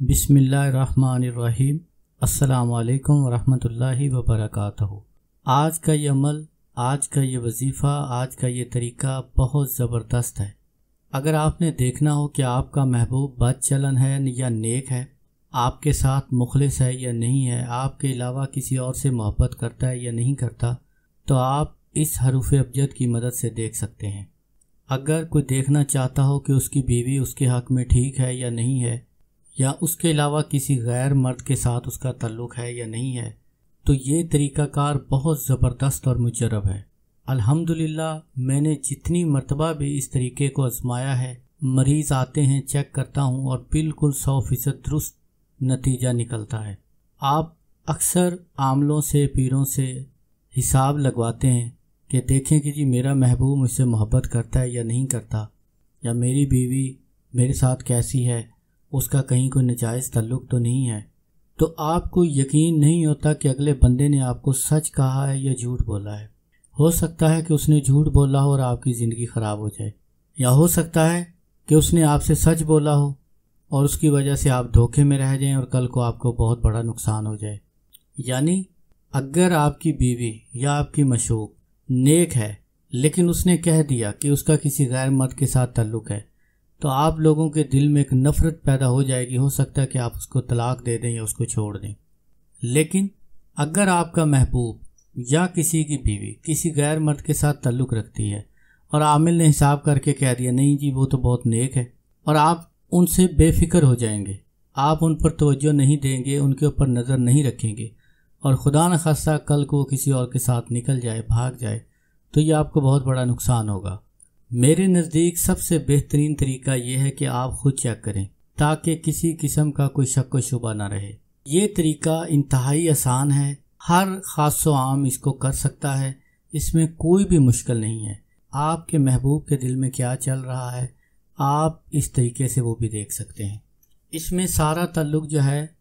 बिसमीम असलकम वरहमतुल्लाहि वबरकातुहू। आज का ये अमल, आज का ये वजीफ़ा, आज का ये तरीका बहुत ज़बरदस्त है। अगर आपने देखना हो कि आपका महबूब बद चलन है या नेक है, आपके साथ मुखलिस है या नहीं है, आपके अलावा किसी और से मोहब्बत करता है या नहीं करता तो आप इस हरूफ अबजद की मदद से देख सकते हैं। अगर कोई देखना चाहता हो कि उसकी बीवी उसके हक में ठीक है या नहीं है या उसके अलावा किसी गैर मर्द के साथ उसका ताल्लुक़ है या नहीं है तो ये तरीक़ाकार बहुत ज़बरदस्त और मुजरब है। अल्हम्दुलिल्लाह, मैंने जितनी मरतबा भी इस तरीके को आजमाया है, मरीज़ आते हैं, चेक करता हूँ और बिल्कुल सौ फ़ीसद दुरुस्त नतीजा निकलता है। आप अक्सर आमलों से, पीरों से हिसाब लगवाते हैं कि देखें कि जी मेरा महबूब मुझसे मोहब्बत करता है या नहीं करता, या मेरी बीवी मेरे साथ कैसी है उसका कहीं कोई नजायज़ तल्लुक़ तो नहीं है। तो आपको यकीन नहीं होता कि अगले बंदे ने आपको सच कहा है या झूठ बोला है। हो सकता है कि उसने झूठ बोला हो और आपकी ज़िंदगी ख़राब हो जाए। या हो सकता है कि उसने आपसे सच बोला हो और उसकी वजह से आप धोखे में रह जाएँ और कल को आपको बहुत बड़ा नुकसान हो जाए। यानी अगर आपकी बीवी या आपकी मशूक नेक है, लेकिन उसने कह दिया कि उसका किसी गैर मर्द के साथ ताल्लुक़ है तो आप लोगों के दिल में एक नफ़रत पैदा हो जाएगी, हो सकता है कि आप उसको तलाक दे दें या उसको छोड़ दें। लेकिन अगर आपका महबूब या किसी की बीवी किसी गैर मर्द के साथ ताल्लुक़ रखती है और आमिल ने हिसाब करके कह दिया, नहीं जी, वो तो बहुत नेक है, और आप उनसे बेफिक्र हो जाएँगे, आप उन पर तवज्जो नहीं देंगे, उनके ऊपर नज़र नहीं रखेंगे, और खुदा न खासा कल को किसी और के साथ निकल जाए, भाग जाए तो ये आपको बहुत बड़ा नुकसान होगा। मेरे नज़दीक सबसे बेहतरीन तरीका यह है कि आप खुद चेक करें, ताकि किसी किस्म का कोई शक व शुबा ना रहे। ये तरीका इंतहाई आसान है, हर ख़ास आम इसको कर सकता है, इसमें कोई भी मुश्किल नहीं है। आपके महबूब के दिल में क्या चल रहा है, आप इस तरीके से वो भी देख सकते हैं। इसमें सारा तल्लुक जो है,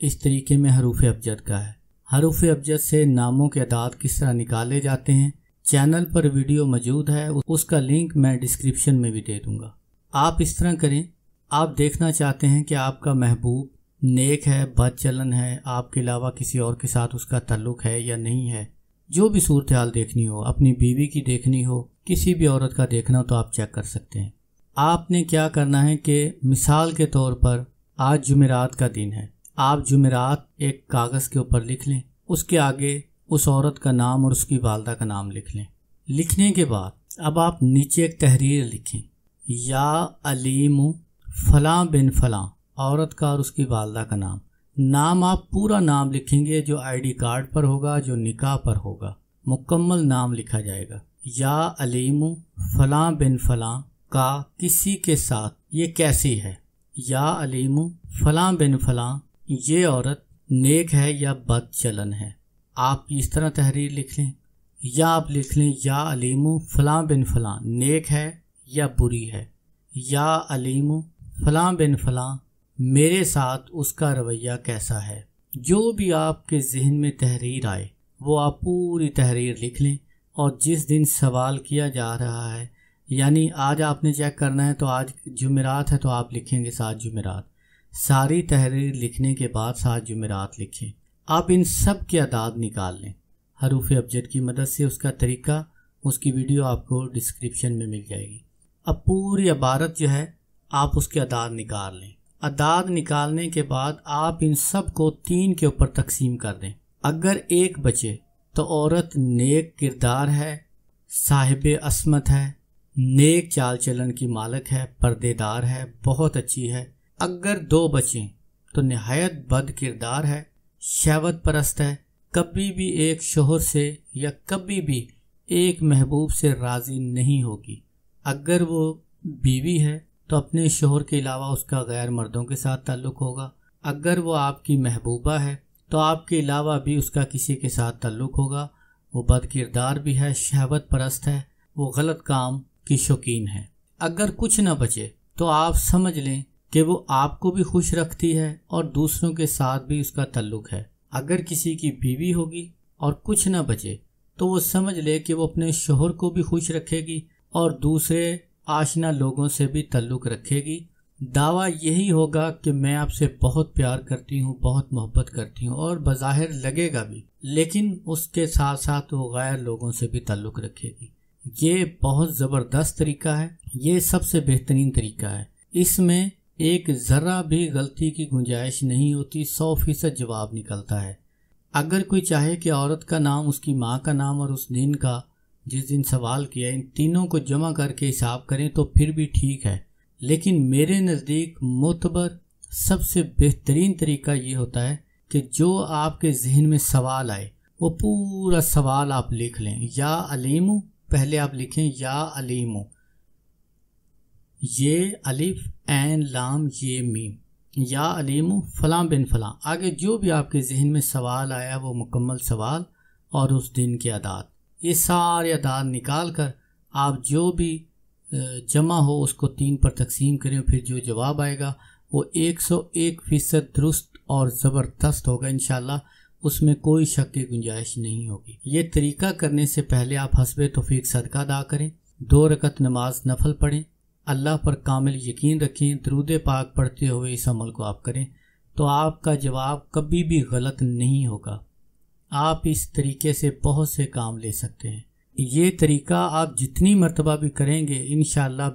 इस तरीके में हरूफ अबजद का है। हरूफ अबजद से नामों के अदाद किस तरह निकाले जाते हैं चैनल पर वीडियो मौजूद है उसका लिंक मैं डिस्क्रिप्शन में भी दे दूँगा। आप इस तरह करें। आप देखना चाहते हैं कि आपका महबूब नेक है बद चलन है, आपके अलावा किसी और के साथ उसका ताल्लुक है या नहीं है। जो भी सूरत हाल देखनी हो, अपनी बीवी की देखनी हो, किसी भी औरत का देखना हो तो आप चेक कर सकते हैं। आपने क्या करना है कि मिसाल के तौर पर आज जुमेरात का दिन है। आप जुमेरात एक कागज़ के ऊपर लिख लें, उसके आगे उस औरत का नाम और उसकी वालदा का नाम लिख लें। लिखने के बाद अब आप नीचे एक तहरीर लिखें। या अलीम फ़लाँ बिन फ़लाँ, औरत का और उसकी वालदा का नाम। नाम आप पूरा नाम लिखेंगे जो आईडी कार्ड पर होगा, जो निकाह पर होगा। मुकम्मल नाम लिखा जाएगा। या अलीम फ़लाँ बिन फ़लाँ का किसी के साथ ये कैसी है? या अलीम फ़लाँ बिन फ़लाँ, ये औरत नेक है या बद चलन है? आप इस तरह तहरीर लिख लें। या आप लिख लें, या अलीमु फ़लाँ बिन फ़लाँ, नेक है या बुरी है। या अलीमु फ़लाँ बिन फ़लाँ, मेरे साथ उसका रवैया कैसा है? जो भी आपके जहन में तहरीर आए, वो आप पूरी तहरीर लिख लें। और जिस दिन सवाल किया जा रहा है, यानी आज आपने चेक करना है तो आज जुमेरात है तो आप लिखेंगे सात जुमेरात। सारी तहरीर लिखने के बाद सात जुमेरात लिखें। आप इन सब के अदाद निकाल लें। हरूफ अबजद की मदद से उसका तरीका, उसकी वीडियो आपको डिस्क्रिप्शन में मिल जाएगी। अब पूरी इबारत जो है, आप उसके अदाद निकाल लें। अदाद निकालने के बाद आप इन सबको तीन के ऊपर तकसीम कर दें। अगर एक बचे तो औरत नेक किरदार है, साहिब असमत है, नेक चाल चलन की मालक है, पर्देदार है, बहुत अच्छी है। अगर दो बचें तो नहायत बद किरदार है। शहवत परस्त है। कभी भी एक शोहर से या कभी भी एक महबूब से राज़ी नहीं होगी। अगर वो बीवी है तो अपने शोहर के अलावा उसका गैर मर्दों के साथ ताल्लुक़ होगा। अगर वो आपकी महबूबा है तो आपके अलावा भी उसका किसी के साथ ताल्लुक़ होगा। वो बद किरदार भी है, शहवत परस्त है। वो गलत काम की शौकीन है। अगर कुछ ना बचे तो आप समझ लें कि वो आपको भी खुश रखती है और दूसरों के साथ भी उसका ताल्लुक है। अगर किसी की बीवी होगी और कुछ ना बचे तो वो समझ ले कि वो अपने शोहर को भी खुश रखेगी और दूसरे आशना लोगों से भी ताल्लुक रखेगी। दावा यही होगा कि मैं आपसे बहुत प्यार करती हूँ, बहुत मोहब्बत करती हूँ और बज़ाहिर लगेगा भी, लेकिन उसके साथ साथ वो गैर लोगों से भी ताल्लुक़ रखेगी। ये बहुत ज़बरदस्त तरीका है, ये सबसे बेहतरीन तरीका है। इसमें एक ज़रा भी गलती की गुंजाइश नहीं होती, सौ फ़ीसद जवाब निकलता है। अगर कोई चाहे कि औरत का नाम, उसकी माँ का नाम और उस दिन का, जिस दिन सवाल किया, इन तीनों को जमा करके हिसाब करें तो फिर भी ठीक है। लेकिन मेरे नज़दीक मोतबर सबसे बेहतरीन तरीका ये होता है कि जो आपके जहन में सवाल आए, वो पूरा सवाल आप लिख लें। या अलीमू, पहले आप लिखें, या अलीमू। ये अलिफ एन लाम, ये, मीम। या अलीमू, फ़लाँ बिन फ़लाँ। आगे जो भी आपके जहन में सवाल आया, वो मुकम्मल सवाल और उस दिन के आदात ये सारे आदात निकाल कर आप जो भी जमा हो, उसको तीन पर तकसीम करें, फिर जो जवाब आएगा, वो 101 फ़ीसद दुरुस्त और ज़बरदस्त होगा इन उसमें कोई शक की गुंजाइश नहीं होगी। ये तरीका करने से पहले आप हसब तोफ़ीक सदका अदा करें। दो रकत नमाज़ नफल पढ़ें। अल्लाह पर कामिल यकीन रखें, दरूद पाक पढ़ते हुए इस अमल को आप करें तो आपका जवाब कभी भी गलत नहीं होगा। आप इस तरीके से बहुत से काम ले सकते हैं। ये तरीका आप जितनी मरतबा भी करेंगे इन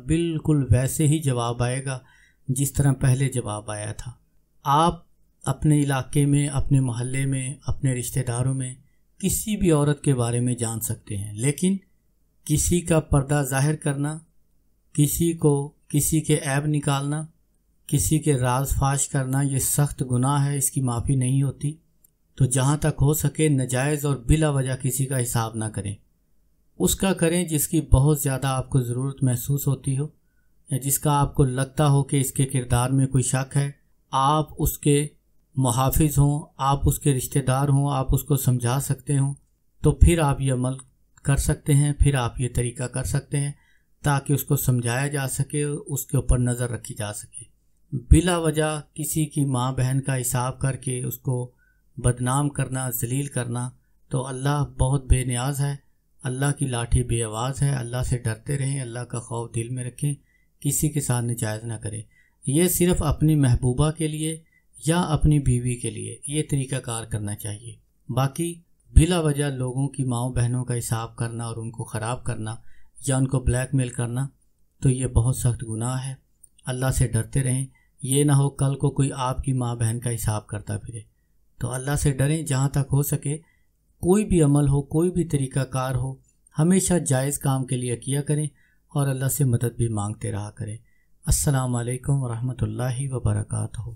बिल्कुल वैसे ही जवाब आएगा, जिस तरह पहले जवाब आया था। आप अपने इलाके में, अपने मोहल्ले में, अपने रिश्तेदारों में किसी भी औरत के बारे में जान सकते हैं, लेकिन किसी का पर्दा ज़ाहिर करना किसी को किसी के ऐब निकालना, किसी के राज फाश करना, ये सख्त गुनाह है, इसकी माफ़ी नहीं होती। तो जहाँ तक हो सके नजायज़ और बिला वजह किसी का हिसाब ना करें। उसका करें जिसकी बहुत ज़्यादा आपको ज़रूरत महसूस होती हो, या जिसका आपको लगता हो कि इसके किरदार में कोई शक है। आप उसके मुहाफ़ हों, आप उसके रिश्तेदार हों, आप उसको समझा सकते हों तो फिर आप ये अमल कर सकते हैं, फिर आप ये तरीका कर सकते हैं। ताकि उसको समझाया जा सके, उसके ऊपर नज़र रखी जा सके। बिला वजह किसी की माँ बहन का हिसाब करके उसको बदनाम करना, जलील करना तो अल्लाह बहुत बेनियाज है। अल्लाह की लाठी बेआवाज़ है। अल्लाह से डरते रहें, अल्लाह का खौफ दिल में रखें, किसी के साथ नजायज़ ना करें। यह सिर्फ़ अपनी महबूबा के लिए या अपनी बीवी के लिए, ये तरीक़ाकार करना चाहिए। बाकी बिला वजह लोगों की माओ बहनों का हिसाब करना और उनको ख़राब करना या उनको ब्लैकमेल करना तो ये बहुत सख्त गुनाह है। अल्लाह से डरते रहें। ये ना हो कल को कोई आपकी माँ बहन का हिसाब करता फिरे। तो अल्लाह से डरें जहाँ तक हो सके। कोई भी अमल हो, कोई भी तरीक़ाकार हो, हमेशा जायज़ काम के लिए किया करें और अल्लाह से मदद भी मांगते रहा करें। अस्सलाम वालेकुम रहमतुल्लाहि व बरकातहू